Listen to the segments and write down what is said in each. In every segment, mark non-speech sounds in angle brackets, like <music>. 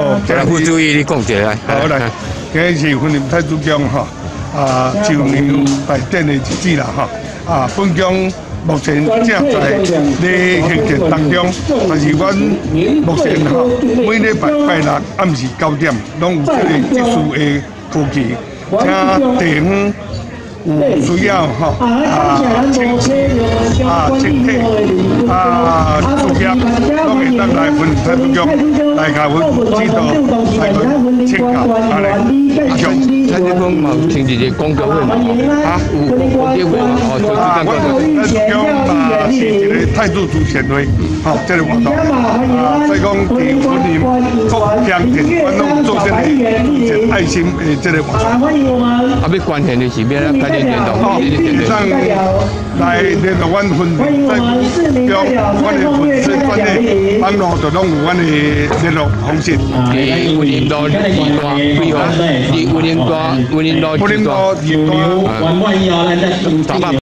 哦，来副主席你讲一下。好来，今日是婚林太祖宫哈，啊，就牛拜典的日子啦哈，啊，本宫目前正在咧行进当中，但是阮目前哈，每礼拜拜六暗时九点，拢有这个特殊的科技，请地方。有需要哈啊，清啊，清体啊，主业都给当来分太祖宫来甲阮指导，来阮请教，安尼。蔡英文嘛，请姐姐公告会嘛，啊，有公告会嘛，哦，就是讲公告会。太祖宫嘛是一个太祖祖先会，好，这个活动啊，所以讲地府里各乡镇观众做这个爱心的这个活动。啊，要关键的是咩咧？关键电动，哦，上来联络阮分在中，阮的粉丝专业网络就拢有阮的联络方式。伫乌林路二段几号？伫乌林路乌林路二段。完完以后，咱再。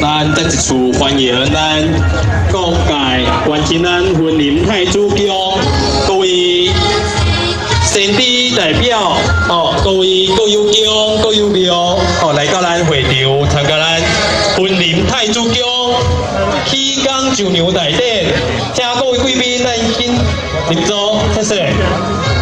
咱再一次欢迎咱各界关心咱代表哦，各位各有奖各有庙哦，来到咱会场参加咱婚林太祖宫起工就牛大典，请各位贵宾耐心入座，谢谢。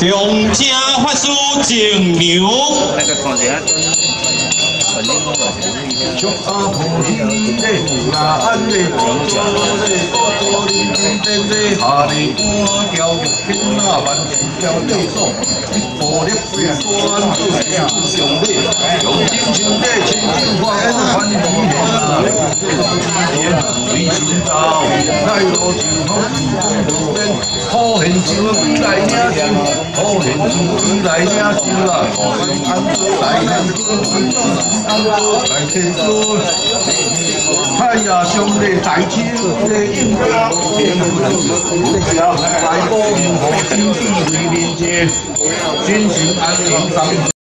中正法师敬牛。祝阿婆喜乐，安利多多嘞，多多哩哩哩哩，下哩歌谣听那万条对颂，佛力最端最上礼，用真情嘞，真情话欢喜欢，随心走，爱路就风路边，好现就归来领受，好现就归来领受啦，安来安安来天主。太阳上帝大天的应邀，来保佑和兄弟为连接，军情安宁上。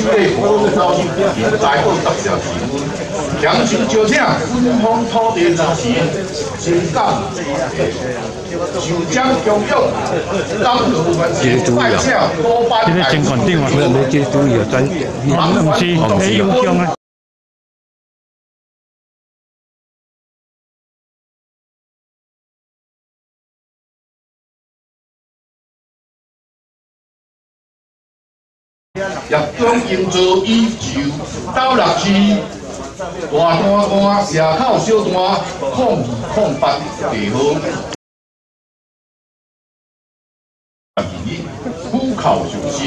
酒类活动现在各大社区，强行招请军方土地人士先讲，就将强用当地关系代下多半这个监管定啊，没有没注意啊，专唔是，你影响啊。也中营造依旧斗六市大单单社口小单控二控八地号，虎口上升。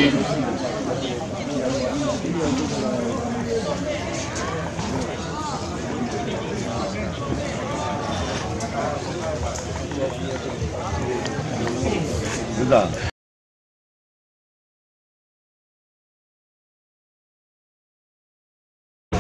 知道。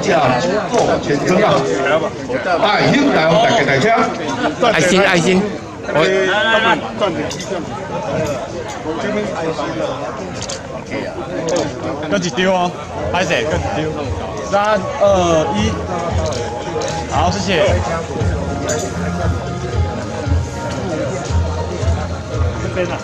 经常者足够千层啊。爱兴大王大家大车，爱心爱心，跟一丢哦，拍谁？跟一丢。三二一，好，谢谢。这边啊。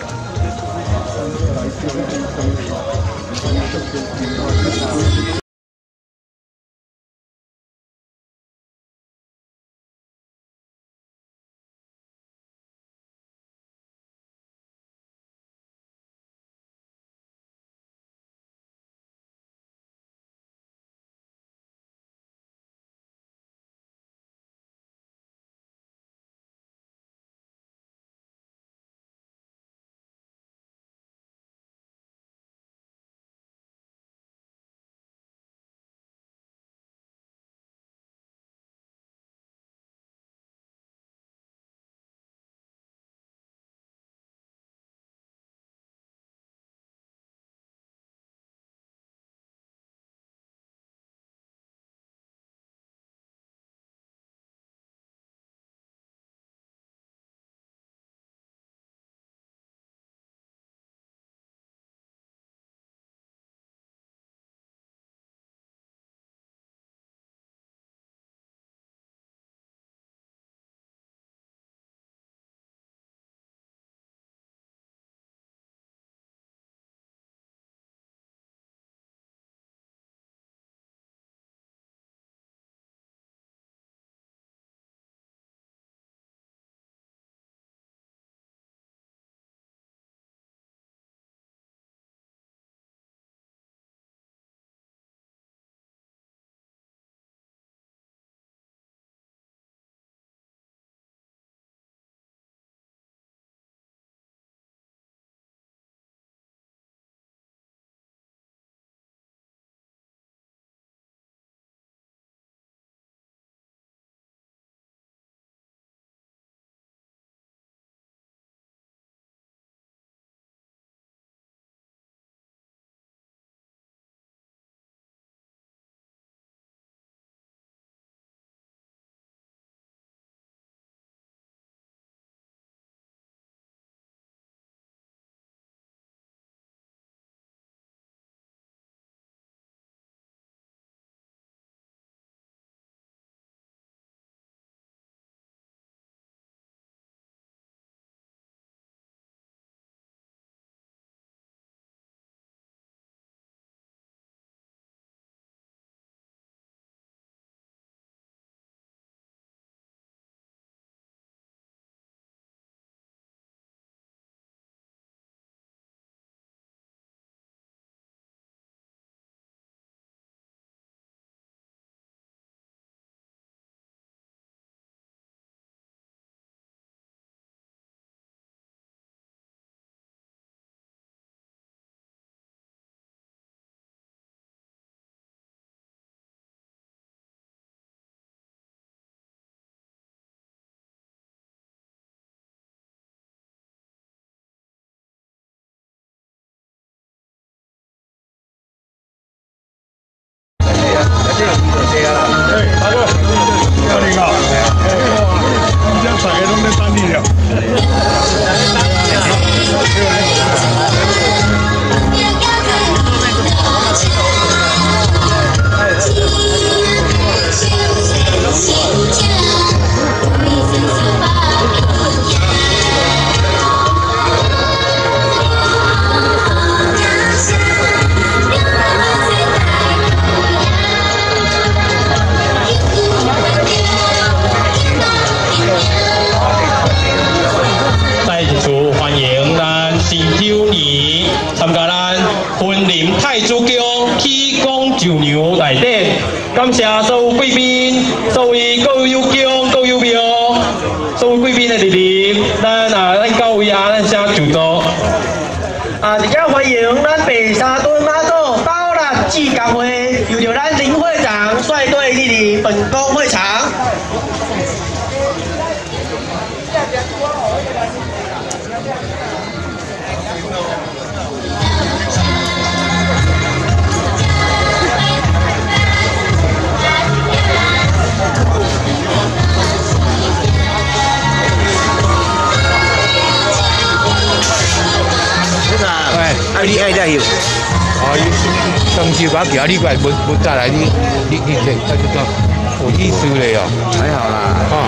Yeah. <laughs> 是把其他你怪不不带来你你你你，有意思嘞哦，太好了，哦。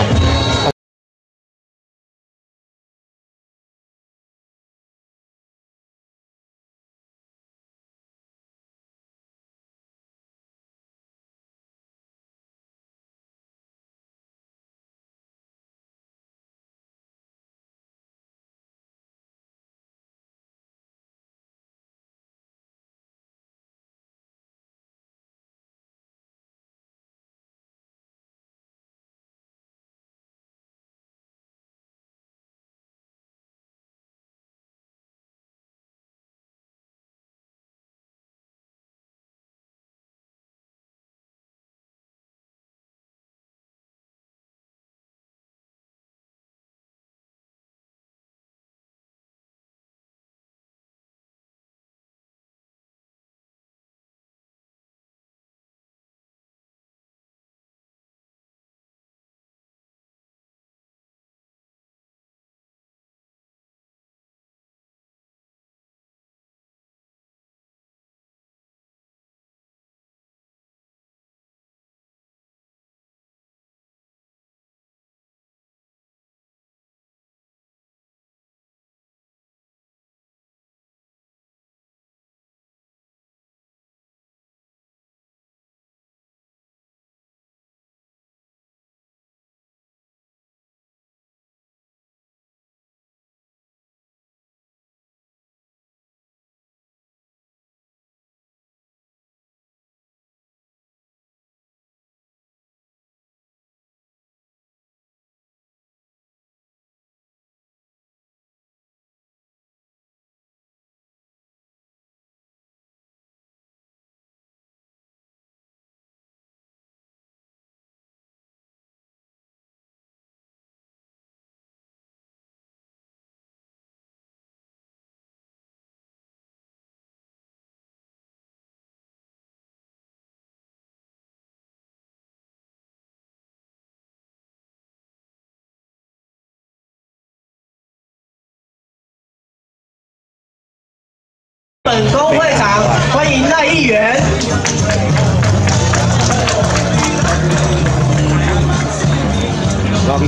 本工会长，欢迎赖议员。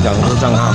讲账号。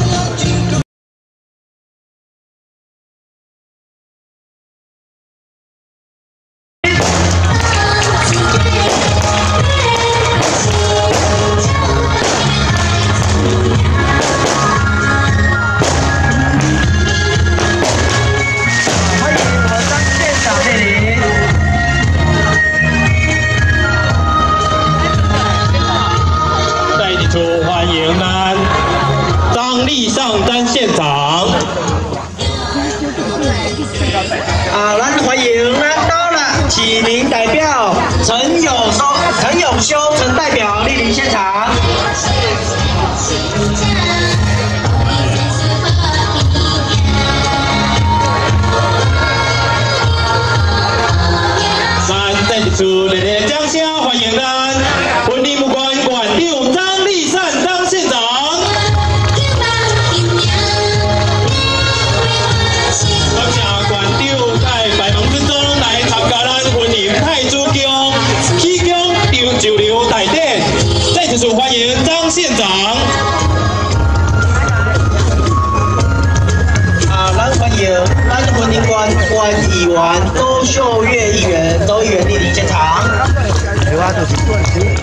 frequency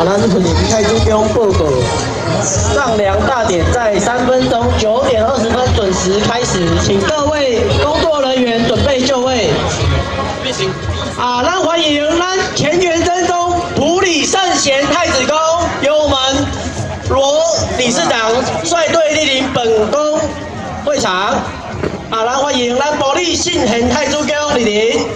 啊，咱婚礼太子宫报告，上梁大典在三分钟，九点二十分准时开始，请各位工作人员准备就位。啊，咱欢迎咱前元真宗普里圣贤太子宫，由我们罗理事长率队莅临本宫会场。啊，咱欢迎咱普理圣贤太子宫莅临。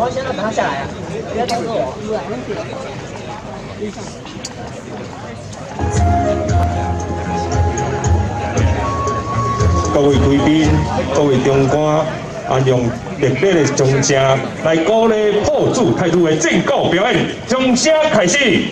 我现在等他下来啊，不要通知我。各位贵宾、各位长官，啊，用特别的掌声来鼓励破主态度的正告表演，掌声开始。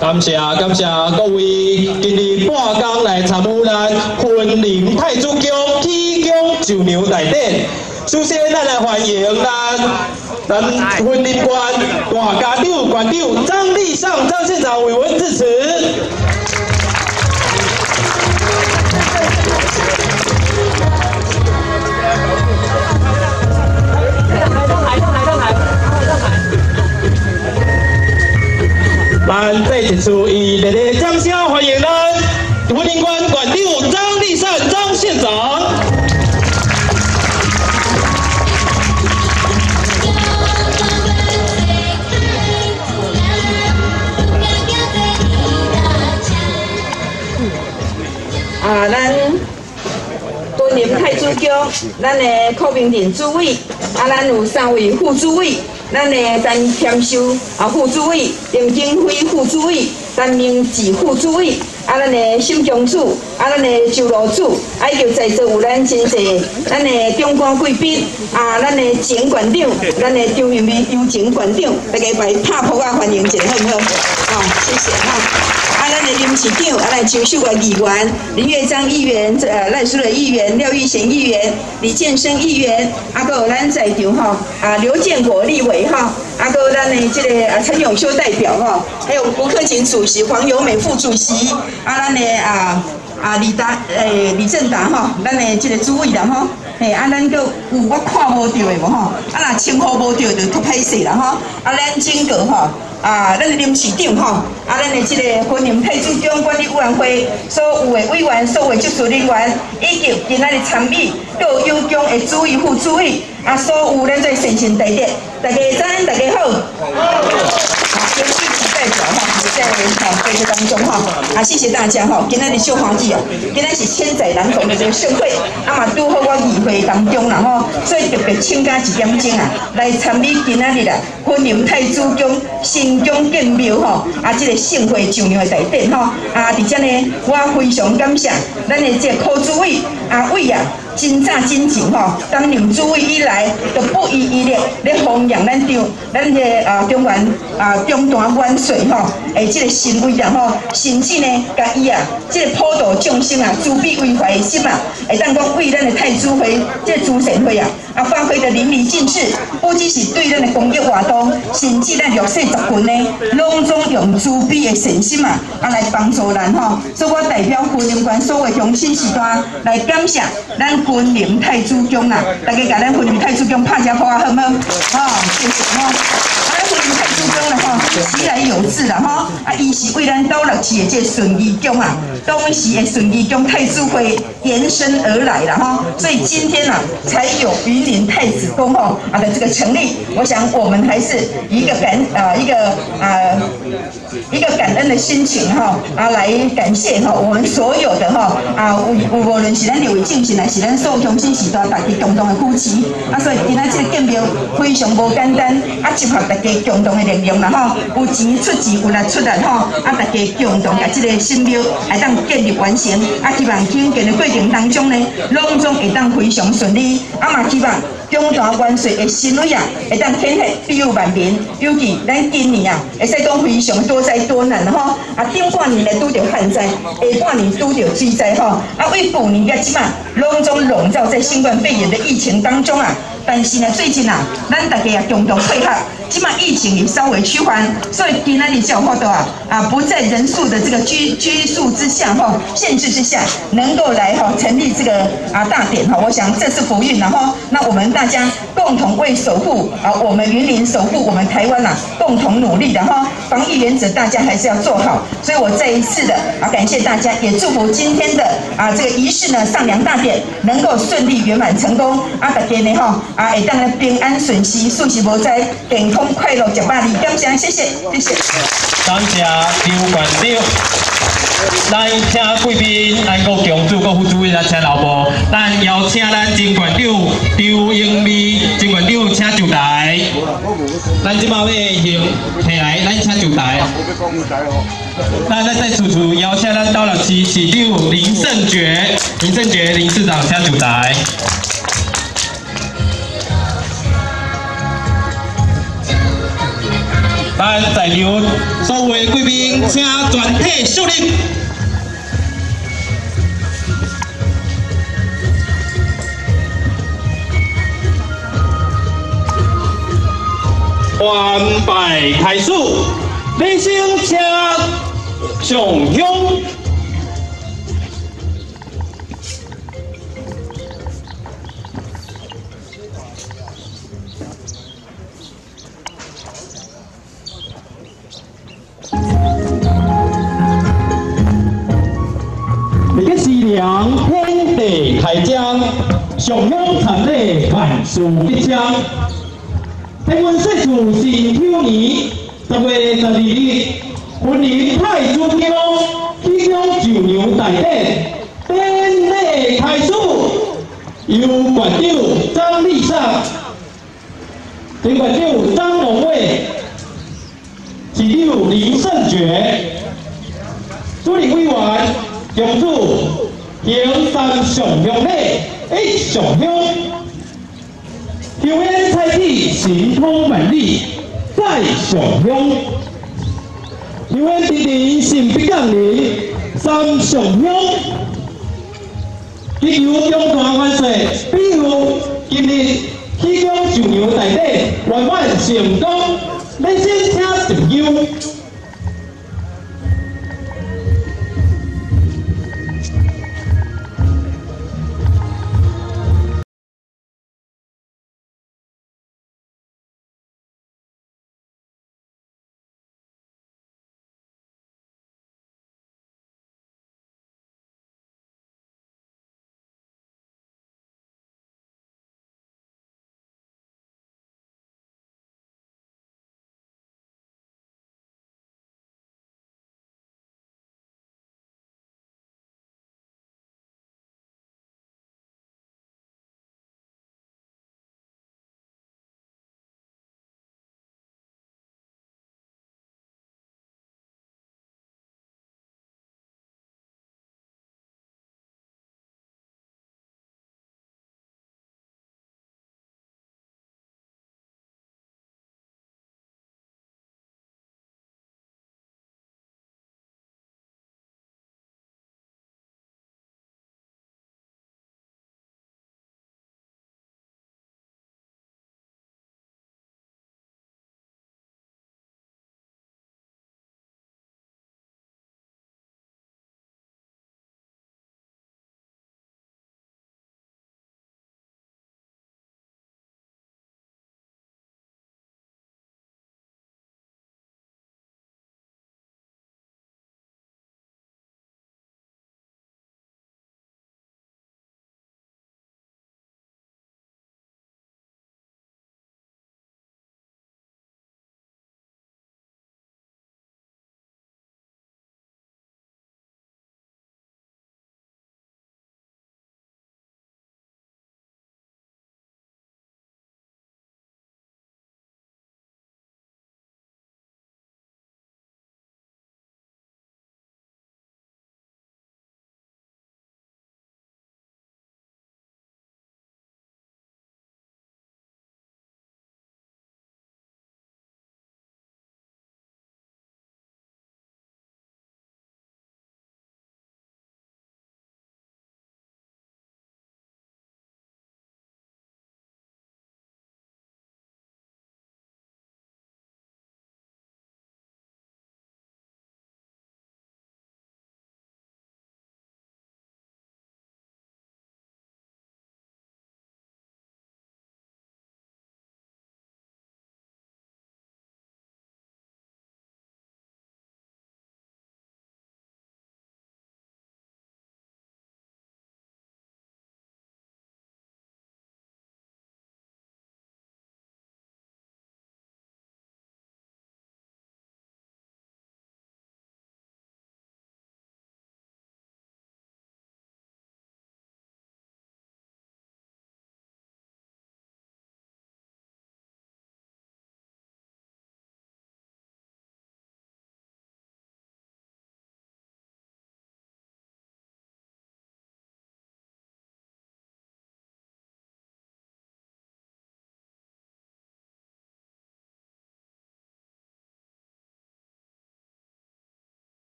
感谢感谢各位今日半工来参与咱婚礼太祖宫起宫就牛大典。首先，咱来欢迎咱咱婚礼官大家长馆长张立尚张县长为文致辞。咱再一次以热烈掌声欢迎咱婚礼馆馆长张立善张县长。啊，咱婚林太子宫，咱的柯明鼎主委，啊，咱有三位副主委，咱的陈天修啊副主委，林景辉副主委，陈明志副主委，啊，咱的沈强处，啊，咱的周罗处，啊，以及在座有咱真侪，咱的中官贵宾，啊，咱的前馆长，咱的张云美优前馆长，大家来拍扑啊欢迎一下，好唔好？好，谢谢哈。咱的林市长，啊，咱邱秀华议员、林月章议员、呃赖淑蕊议员、廖玉贤议员、李建生议员，啊，还有咱在场吼，啊刘建国立委哈，啊，还有咱的这个啊陈永修代表哈，还有吴克勤主席、黄友美副主席，啊，咱的啊啊李达诶李正达哈，咱的这个主委啦哈。嘿，啊，咱个有我看无到的无吼，啊，若称呼无到就托歹势啦吼，啊，咱整个吼。啊，咱的林市长吼，啊，咱的这个婚姻配置中管理委员会所有的委员、所有的技术人员，以及今仔日参与各有将的主委、副主委，啊，所有咱做先进代表，大家早，大家好。好，代表哈，也在哈会议当中哈，啊，谢谢大家哈，今仔日小欢喜哦，今仔是千载难逢的这个盛会，啊嘛，拄好我议会当中然后，所以特别请假一点钟啊，来参与今仔日啊，婚姻太子宫新宫建庙吼，啊，这个盛会上庙的大典吼，啊，而且呢，我非常感谢咱的这个科主委阿伟啊。真早真前吼，当任主委以来，都不遗余力咧弘扬咱中咱个啊中原啊中段万岁吼，诶，即个神威啊吼，甚至呢，甲伊啊，即个普度众生啊，慈悲为怀的心啊，会当讲为咱的太子会，即个主神会啊，啊发挥得淋漓尽致，不只是对咱的公益活动，甚至咱弱势族群呢，拢总用慈悲的善心啊，啊来帮助咱吼，所以我代表婚姻观所有乡亲时代来感谢咱。婚林太子宫啊，大家甲咱婚林太子宫拍下花好唔好？好，谢谢哈。咱婚林太子宫了哈，时来有志了哈。啊，伊是为咱斗六市的这顺义宫啊，东时的顺义宫太子会延伸而来了哈。所以今天啊，才有云林太子宫吼啊的这个成立。我想我们还是一个感啊一个啊一个感恩的心情哈啊来感谢哈我们所有的哈啊无无论是咱刘伟进行来是咱。所乡亲时代，大家共同的扶持，啊，所以今仔这个建庙非常无简单，啊，集合大家共同的力量啦吼，有钱出钱，有力出力吼，啊，大家共同把这个新庙会当建立完成，啊，希望兴建的过程当中呢，拢总会当非常顺利，啊嘛希望。中大万岁的新位啊，会当天下庇佑万民，尤其咱今年啊，会使讲非常多灾多难吼，啊，顶半年来拄着旱灾，下半年拄着水灾吼，啊，为旧年甲即嘛，拢总笼罩在新冠肺炎的疫情当中啊。但是呢，最近啊，咱大家也共同配合，起码疫情也稍微趋缓，所以今天的小活动啊，啊不在人数的这个拘拘束之下哈，限制之下，能够来哈成立这个啊大典哈，我想这是福运然后，那我们大家共同为守护啊我们云林守护我们台湾呐，共同努力的哈，防疫原则大家还是要做好，所以我再一次的啊感谢大家，也祝福今天的啊这个仪式呢上梁大典能够顺利圆满成功啊大家呢哈。啊，会当来平安顺遂，顺时无灾，健康快乐，一百里。感谢，谢谢，谢谢。感谢刘馆长。来请贵宾，咱国共主、国副主委来请老婆。咱邀请咱金馆长刘英美，金馆长请就台。咱即马要向下来，咱请就台。那咱再处处邀请咱到了市市长林胜觉，林胜觉林市长请就台。在场所有贵宾，请全体肃立。完拜开始，礼声请上香。个是梁天地开疆，上香参礼万事吉祥。天文岁数是九年十月十二日，婚礼太子宫启用九牛大典，典礼开始，由馆长张立尚、田馆长张龙伟、指导林胜觉、主理委员杨主行三上香礼，一上香。表演菜品神通万里，再上香。表演地点神必降临，三上香。只有中大万岁，比如今日起功就牛大礼，圆满成功，你先请上香。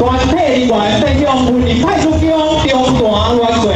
全体人员在向云林派出所中段原罪，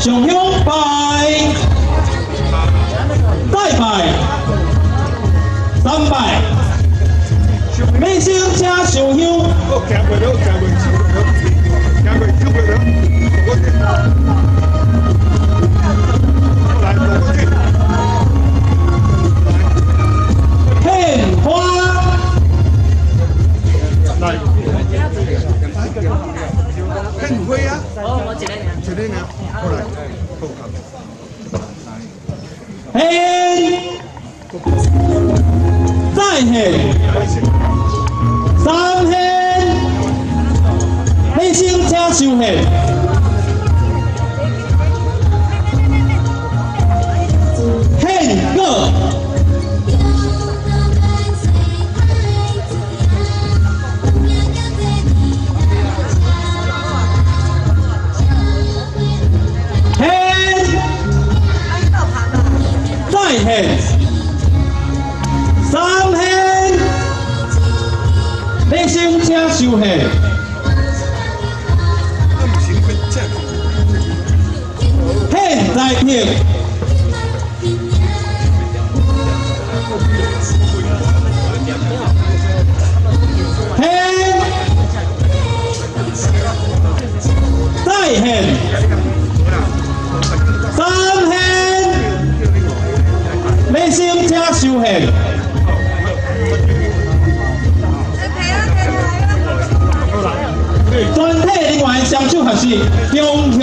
上香拜，再拜，三拜，每星车上香。哦，行过了，行过手过了，行过手过了，来，我这。献花，来，献花啊！哦，我一个人，一个人，过来，献，再献，三献，每星车上献，献个。再献，三献，你先车收献，献再贴，献，每星车收献。全体人员双手合十，恭向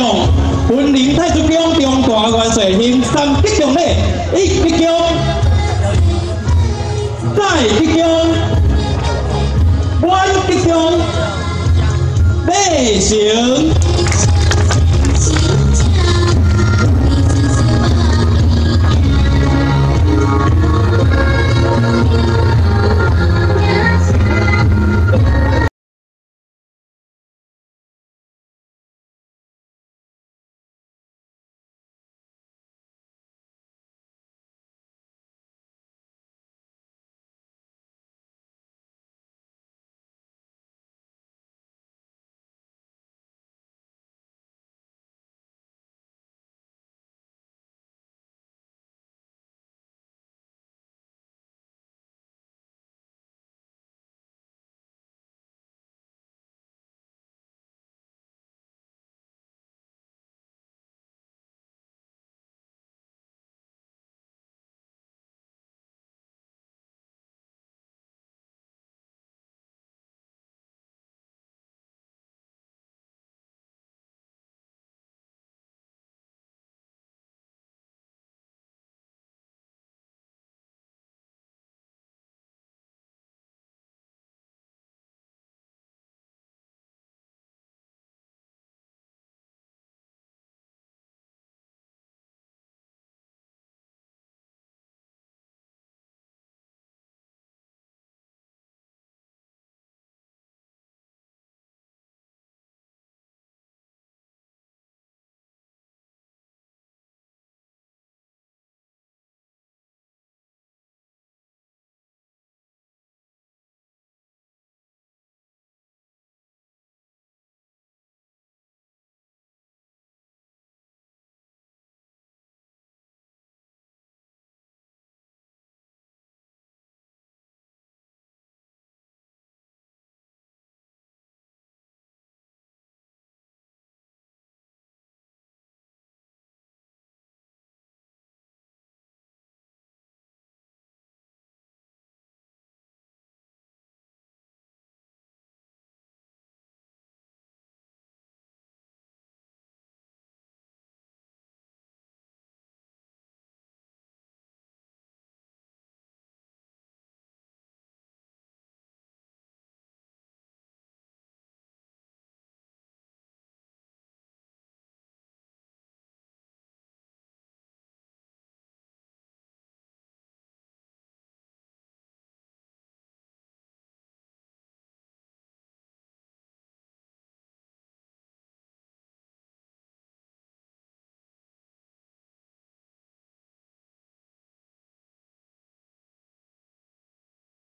云林太祖宫中大元帅行三吉祥礼，一吉祥，再吉祥，万吉祥，礼成。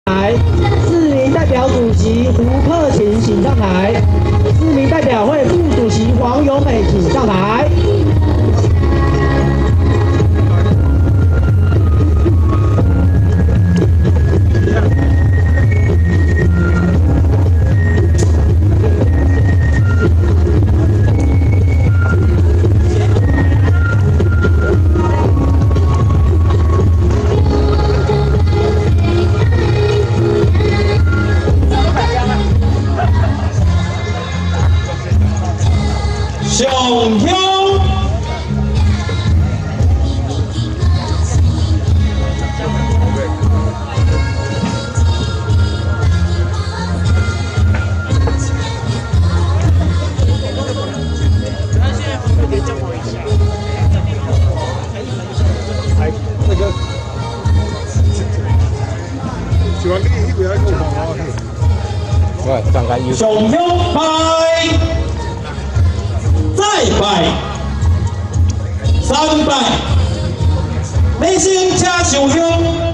来，市民代表主席胡克勤请上台，市民代表会副主席黄永美请上台。囧囧囧呀年来开拜，三拜，你先请上香。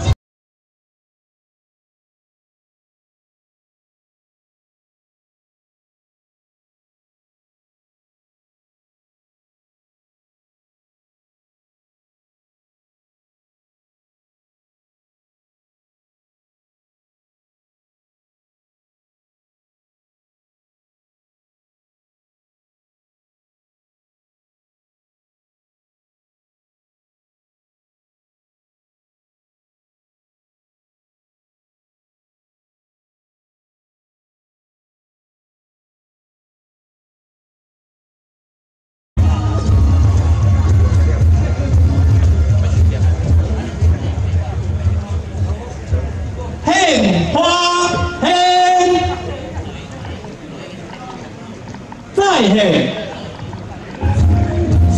ဟဲ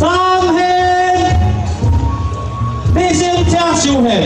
ဆောင်ဟဲဘိစင်ချာရှူဟဲ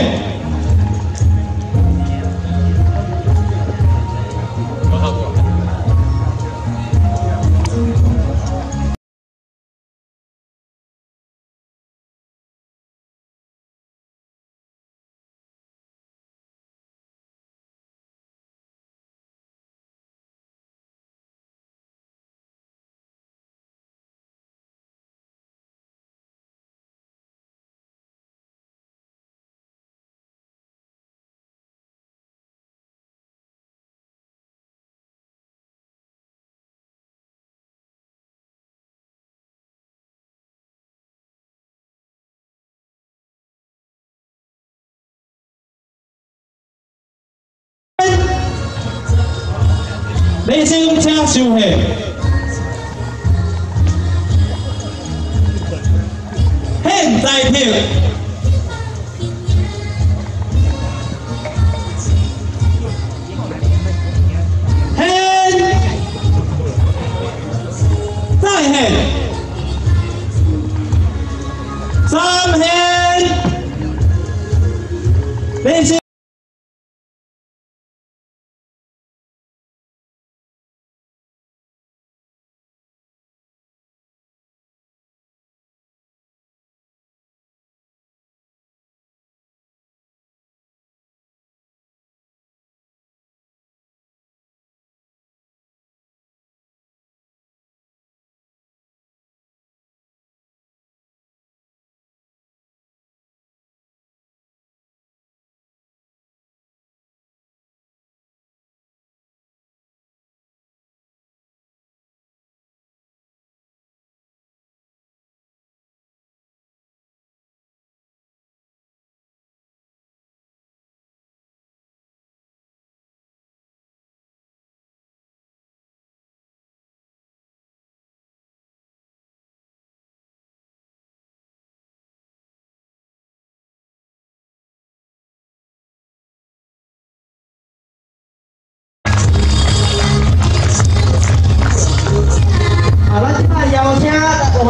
献。你先请收下。现在票，现，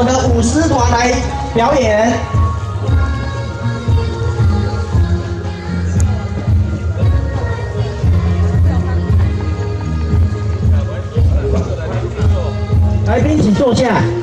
们的舞狮团来表演。来宾请坐下。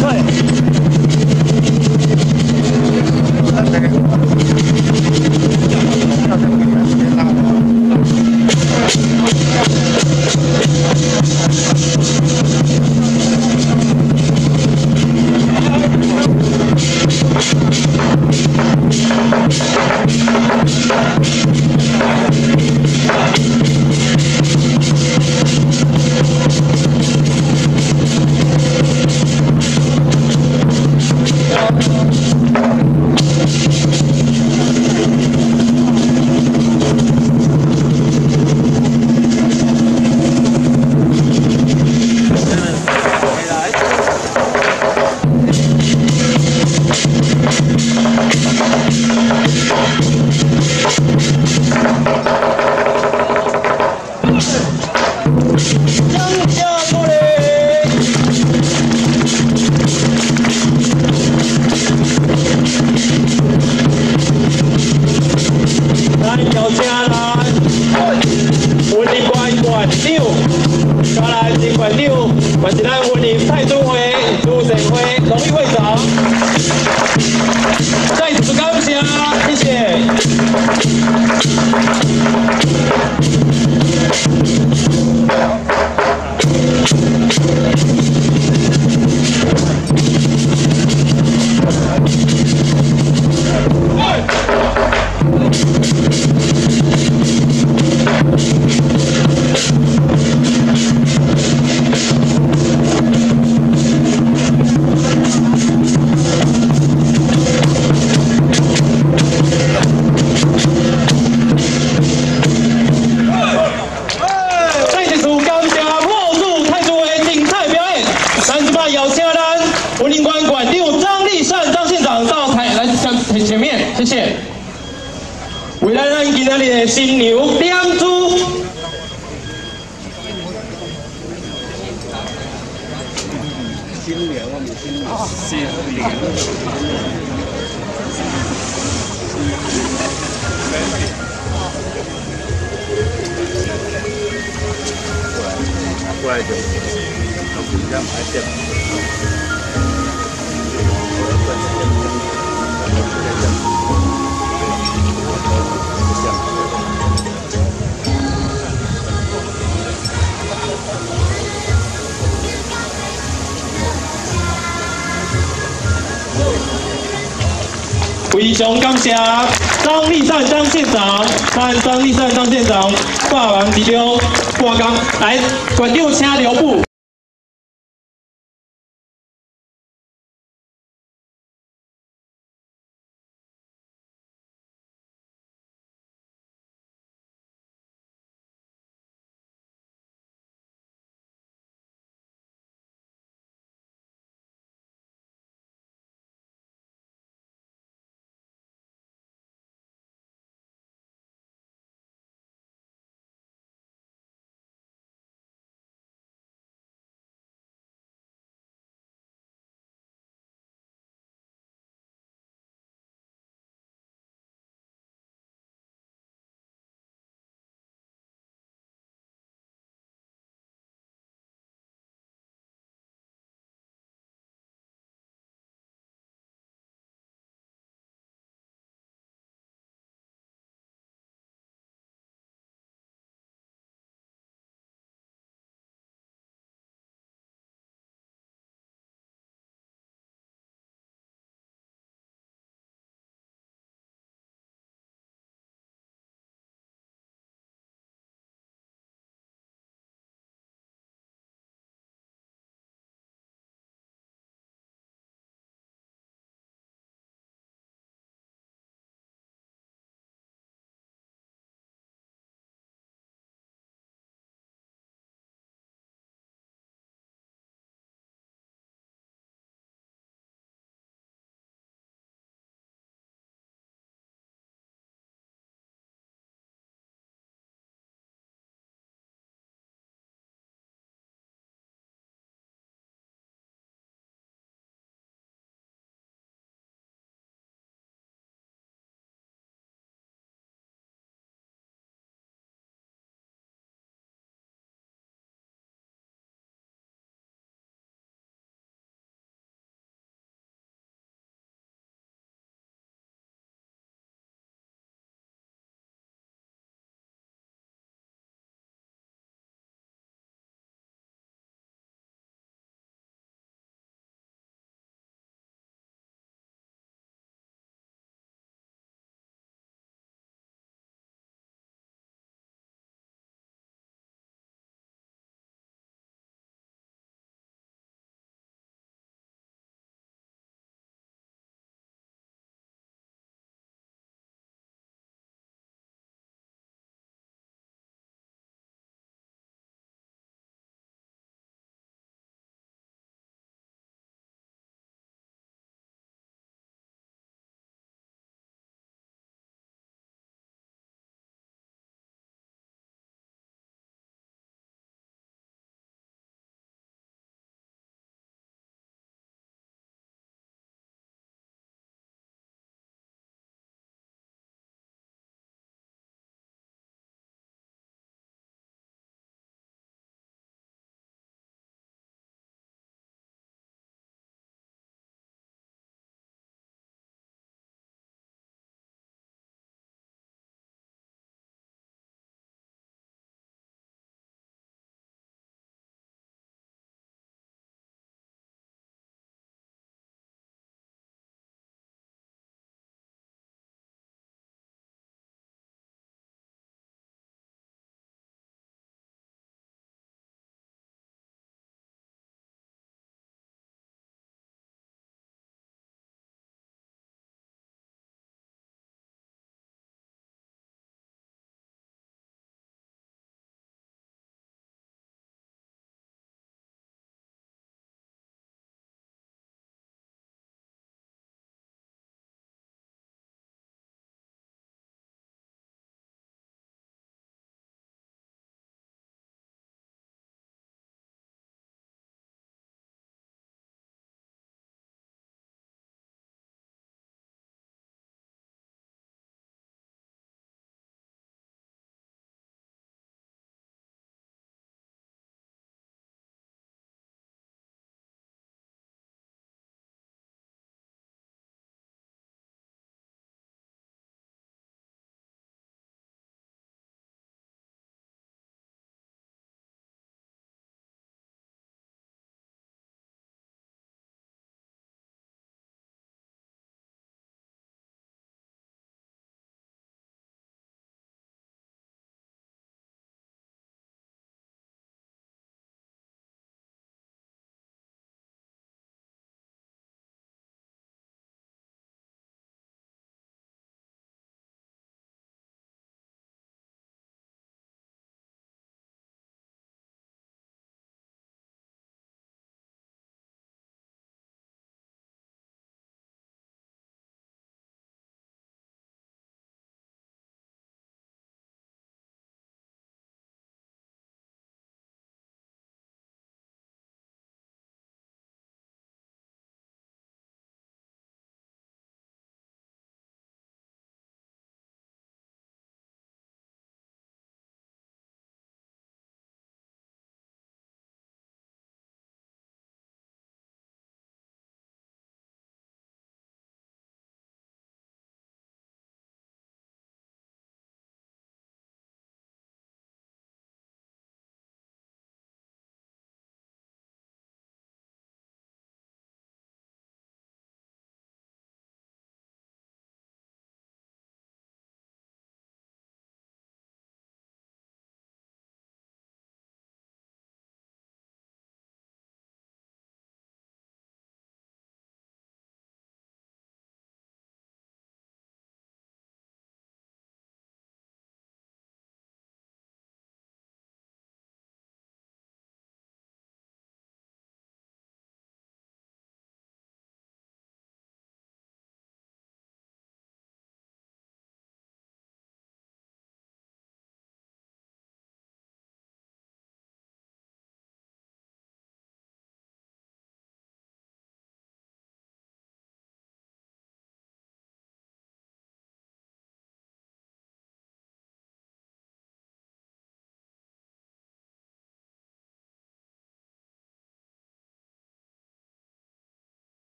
非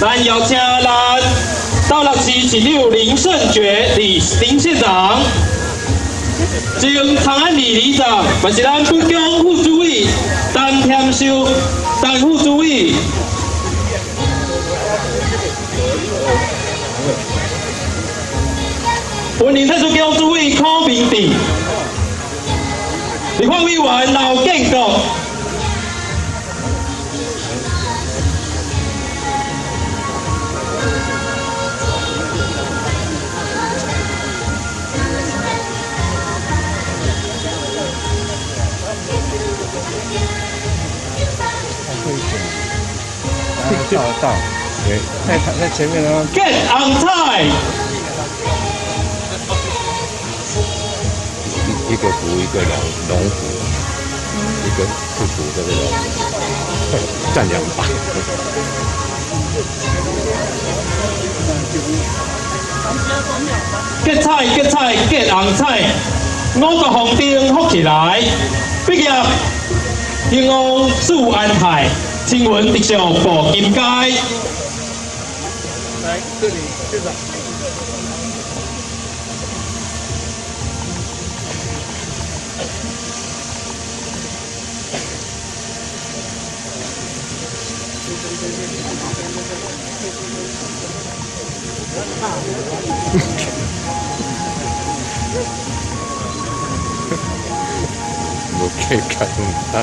咱邀请咱到六市市六林胜觉李林县长，经长安李里长，也是咱本乡副主委陈添修陈副主委。本林特殊教主委柯明定，立法委员刘建国。到到，对，在在前面呢。Get on time！一个福一个龙龙福，一个是福的这种，占两把。Get 菜，Get 菜，Get on time！五个红灯福起来，毕业平安祝安泰，新闻直上报金街。来这里，县长。我可以看他。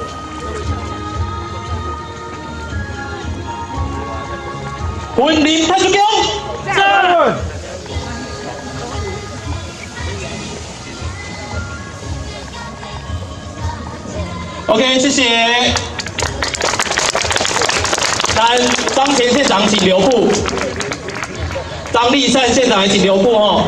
我们张主教站。OK，谢谢。三张前县长请留步，张立善县长也请留步哦。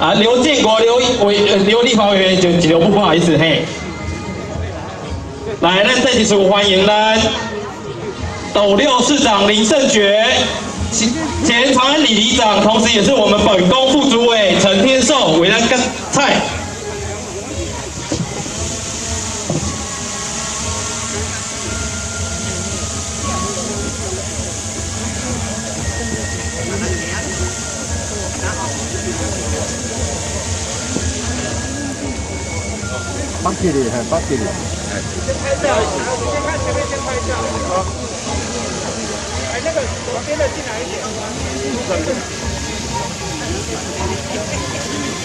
啊，刘建国、刘委、呃刘立华委员请请留步，不好意思嘿。来，咱再次欢迎咱斗六市长林胜觉，前前长安里里长，同时也是我们本宫副主委陈天寿为咱跟菜。八几里，还八几里。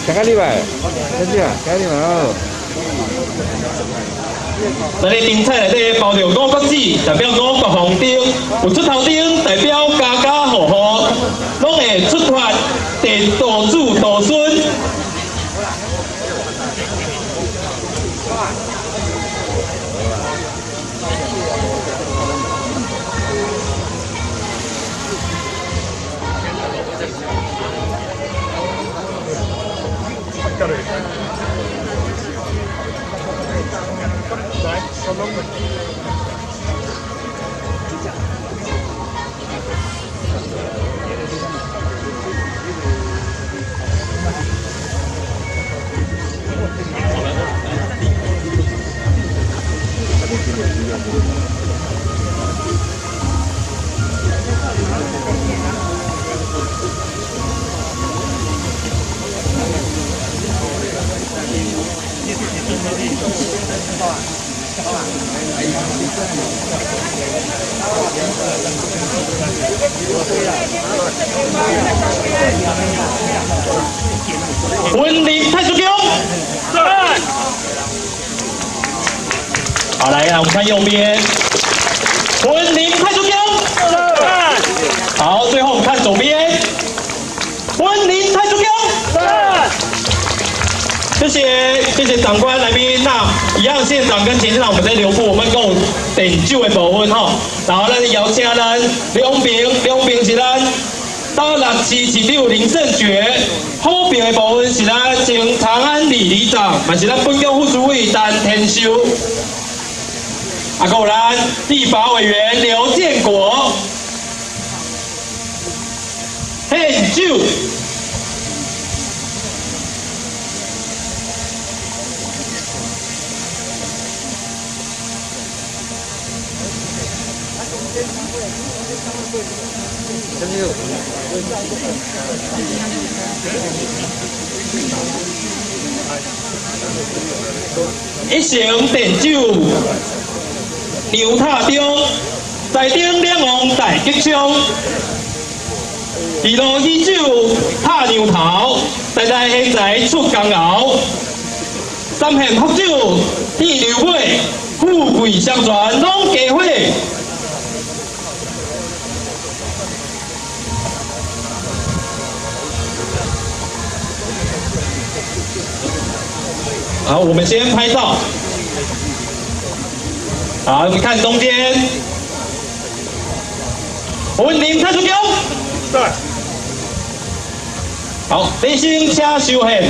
加个礼拜，真的，加礼拜哦。咱的顶菜内底包着五个字，代表五个红灯，有出头灯代表家家户户拢会出发地道子道孙。còn đông này 好吧来一二三好，来六七八九十十一十二十三十四十五十六十七十八十九二十谢谢。谢谢。长官来宾，那一样县长跟前县长我们在留步，我们共点酒的部分吼，然后咱邀请咱两边两边是咱。到六市市长林胜爵，好评的部分是咱前长安里里长，也是咱本乡副主委陈天修，啊，还有咱立法委员刘建国，献酒。一城电酒，牛塔中，在顶两王大吉祥。二路喜酒拍牛头，代代现在出江熬。三片福酒地流尾，富贵相传拢家伙。好，我们先拍照。好，我们看中间。文林太出球。对。好，李星车收线。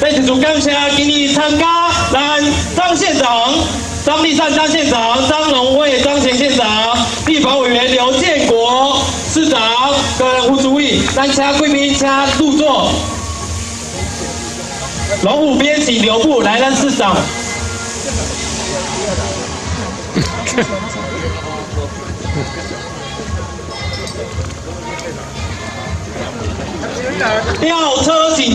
再次主感谢今日参加咱张县长。张立善张县长、张龙卫张前县长、立法委员刘建国市长跟胡主委，咱请贵宾请入座。龙虎边请留步，来让市长。<laughs> 吊车请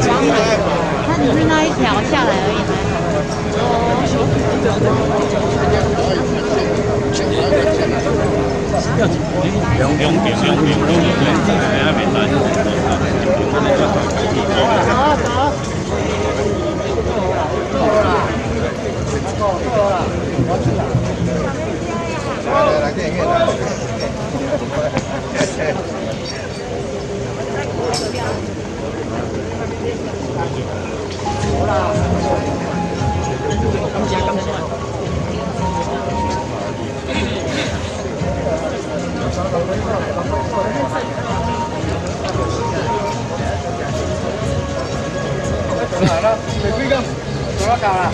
降。那你是那一条下来而已吗？两两边两边都有人，两边来。走走。够了，够了，我去了。来来来，电影院来。来了，玫瑰干，多少干了？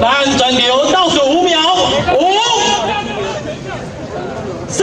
来，转流倒数五秒，五、四。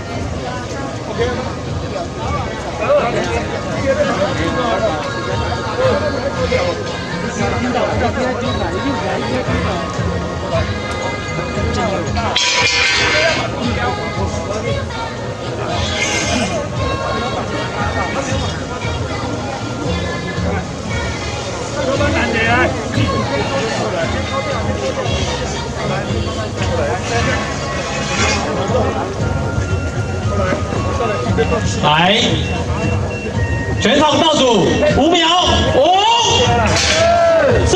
Thank. 来，全场倒数五秒，五、四、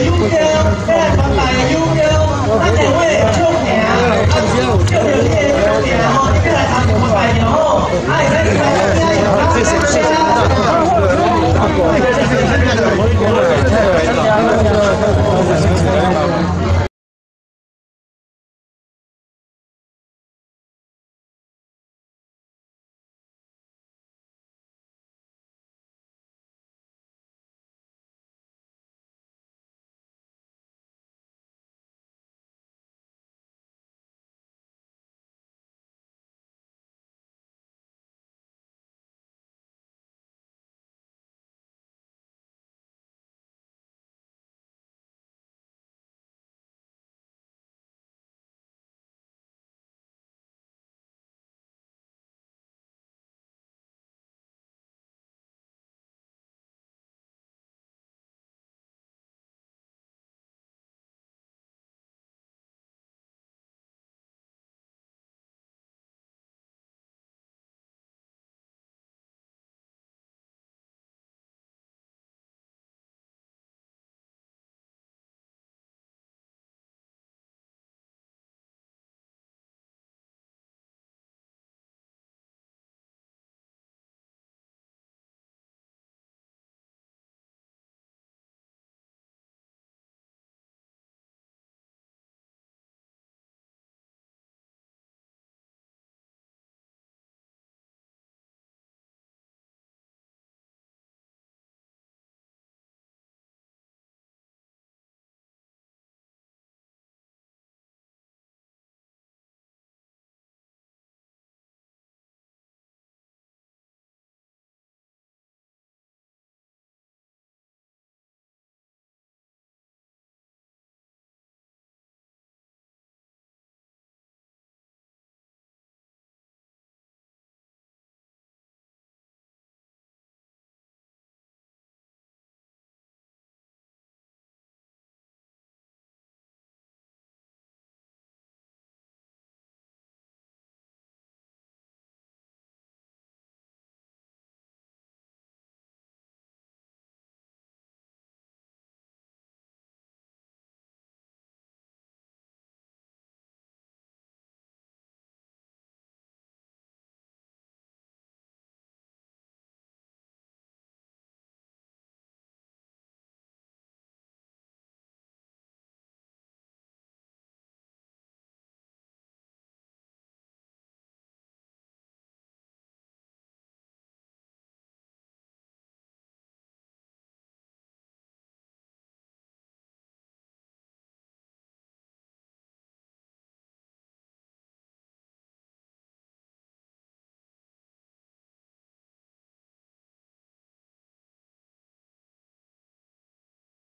<laughs> 悠悠，这个团牌悠悠，他这位唱的啊，就是这个唱的吼，你看他怎么摆的吼，他也在这边唱的啊，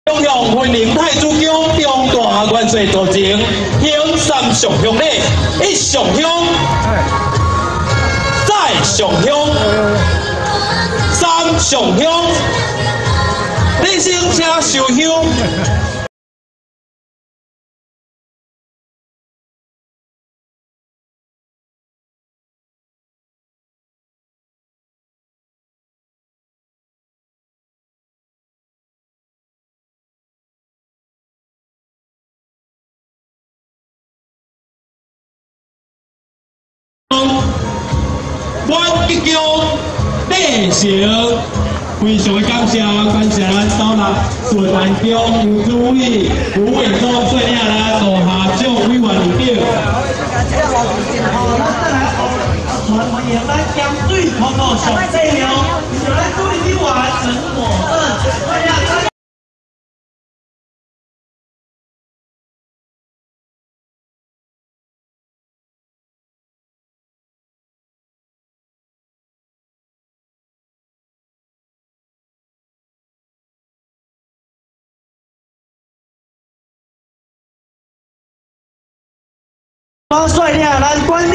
中央欢迎太祖宫中大元最多情，香三上香礼，一上香，再上香，三上香，你先请上香。非常感谢，感谢咱岛内顺安宫杨主委、吴伟忠率领咱落下奖委员代表。好，咱再来传欢迎咱江水通路上帝庙，